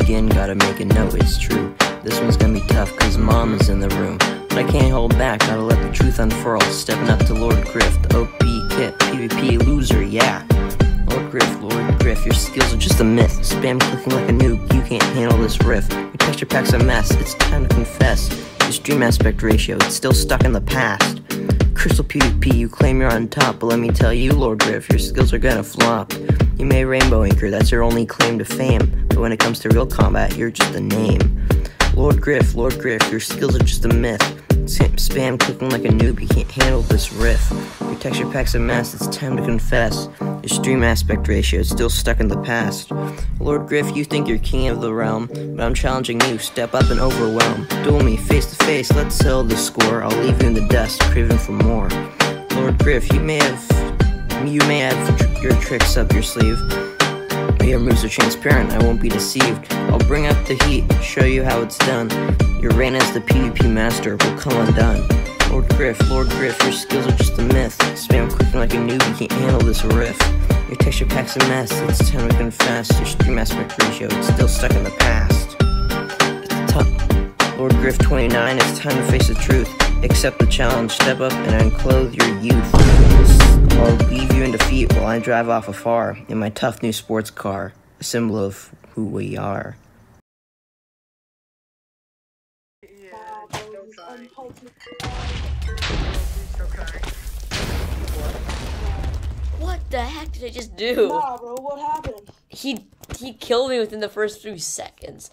begin, gotta make a note, it's true. This one's gonna be tough, cause mom is in the room. But I can't hold back, gotta let the truth unfurl. Stepping up to Lord Griff, the OP kit, PvP loser, yeah. Lord Griff, Lord Griff, your skills are just a myth. Spam clicking like a noob, you can't handle this riff. Your texture pack's a mess, it's time to confess. Your stream aspect ratio, it's still stuck in the past. Crystal PvP, you claim you're on top, but let me tell you, Lord Griff, your skills are gonna flop. You may Rainbow Anchor, that's your only claim to fame, but when it comes to real combat, you're just a name. Lord Griff, Lord Griff, your skills are just a myth. Spam clicking like a noob, you can't handle this riff. Your texture pack's a mess, it's time to confess. Your stream aspect ratio is still stuck in the past. Lord Griff, you think you're king of the realm, but I'm challenging you, step up and overwhelm. Duel me face to face, let's settle the score. I'll leave you in the dust, craving for more. Lord Griff, you may have, you may have your tricks up your sleeve. Your moves are transparent, I won't be deceived. I'll bring up the heat, show you how it's done. Your as the PvP master will come undone. Lord Griff, Lord Griff, your skills are just a myth. Spam clicking like a newbie, can't handle this riff. Your texture pack's a mess, it's time to confess. Your stream aspect ratio, it's still stuck in the past. Lord Griff 29, it's time to face the truth. Accept the challenge, step up and unclothe your youth. I'll leave in defeat while I drive off afar in my tough new sports car, a symbol of who we are. What the heck did I just do? Nah, bro, what happened? He he killed me within the first few seconds.